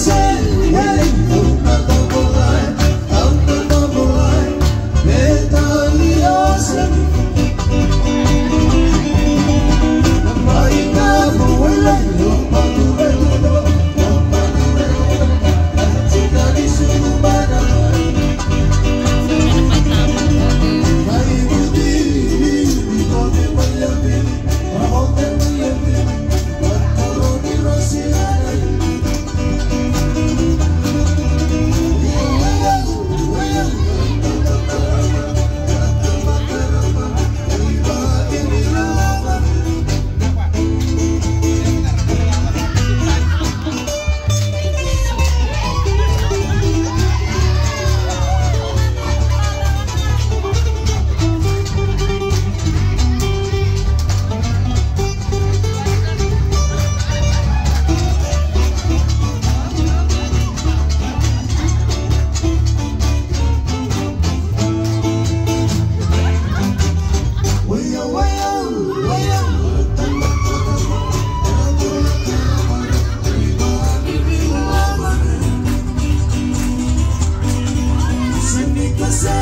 say say